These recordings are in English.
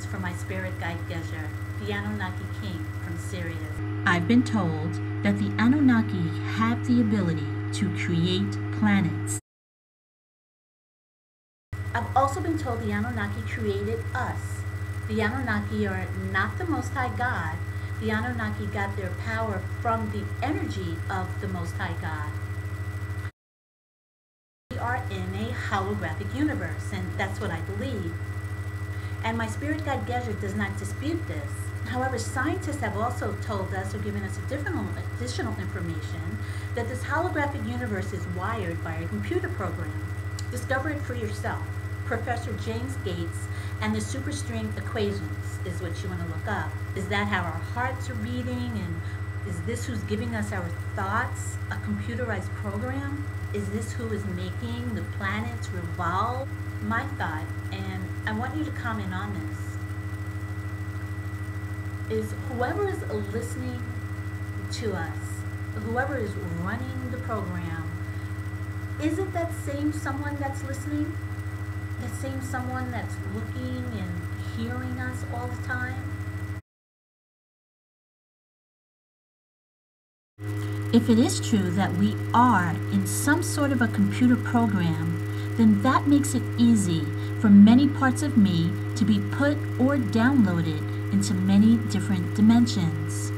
readings for my spirit guide Gezer, the Anunnaki King from Sirius. I've been told that the Anunnaki have the ability to create planets. I've also been told the Anunnaki created us. The Anunnaki are not the Most High God. The Anunnaki got their power from the energy of the Most High God. We are in a holographic universe, and that's what I believe. And my spirit guide Gezer does not dispute this. However, scientists have also told us or given us additional information that this holographic universe is wired by a computer program. Discover it for yourself. Professor James Gates and the superstring equations is what you want to look up. Is that how our hearts are beating and is this who's giving us our thoughts? A computerized program? Is this who is making the planets revolve? My thought, and I want you to comment on this, is whoever is listening to us, whoever is running the program, is it that same someone that's listening? That same someone that's looking and hearing us all the time? If it is true that we are in some sort of a computer program, then that makes it easy for many parts of me to be put or downloaded into many different dimensions.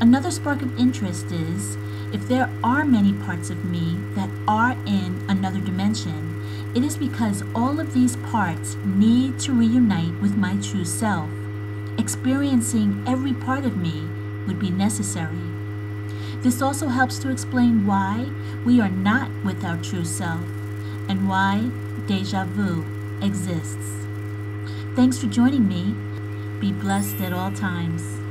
Another spark of interest is if there are many parts of me that are in another dimension, it is because all of these parts need to reunite with my true self. Experiencing every part of me would be necessary. This also helps to explain why we are not with our true self and why deja vu exists. Thanks for joining me. Be blessed at all times.